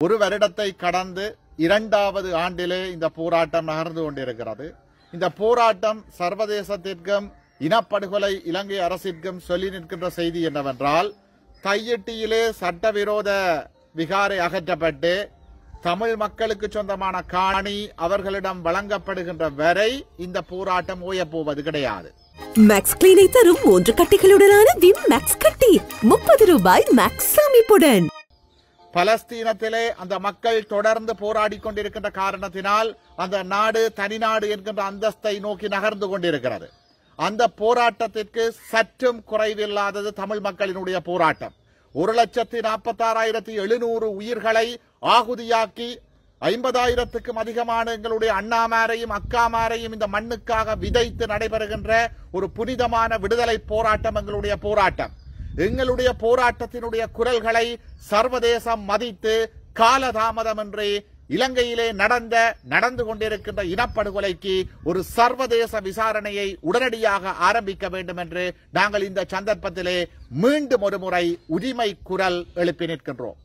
ஒரு வருடத்தை கடந்து இரண்டாவது ஆண்டிலே இந்த போராட்டம் நகர்ந்து கொண்டிருக்கிறது. இந்த போராட்டம் சர்வதேசத்திற்கும் இனப்படுகொலை இலங்கை அரசிற்கும் சொல்லி நிற்கின்ற செய்தி என்னவென்றால் கையெட்டியிலே சட்டவிரோத விகாரை அகற்றப்பட்டு தமிழ் மக்களுக்கு சொந்தமான காணி அவர்களிடம் வழங்கப்படுகின்ற வரை இந்த போராட்டம் ஓயப்போவது கிடையாது. மேக்ஸ் கிளீனை தரும் மூன்று கட்டிகளுடனான விம் மேக்ஸ் கட்டி முப்பது ரூபாய் மேக்ஸ் அமைப்புடன் பலஸ்தீனத்திலே அந்த மக்கள் தொடர்ந்து போராடி கொண்டிருக்கின்ற காரணத்தினால் அந்த நாடு தனிநாடு என்கின்ற அந்தஸ்தை நோக்கி நகர்ந்து கொண்டிருக்கிறது. அந்த போராட்டத்திற்கு சற்றும் குறைவில்லாதது தமிழ் மக்களினுடைய போராட்டம். ஒரு லட்சத்தி நாற்பத்தாறாயிரத்தி எழுநூறு உயிர்களை ஆகுதியாக்கி ஐம்பதாயிரத்துக்கும் அதிகமான எங்களுடைய அண்ணாமாரையும் அக்காமாரையும் இந்த மண்ணுக்காக விதைத்து நடைபெறுகின்ற ஒரு புனிதமான விடுதலை போராட்டம் எங்களுடைய போராட்டம். எங்களுடைய போராட்டத்தினுடைய குரல்களை சர்வதேசம் மதித்து காலதாமதமின்றி இலங்கையிலே நடந்த நடந்து கொண்டிருக்கின்ற இனப்படுகொலைக்கு ஒரு சர்வதேச விசாரணையை உடனடியாக ஆரம்பிக்க வேண்டும் என்று நாங்கள் இந்த சந்தர்ப்பத்திலே மீண்டும் ஒரு முறை உரிமை குரல் எழுப்பி நிற்கின்றோம்.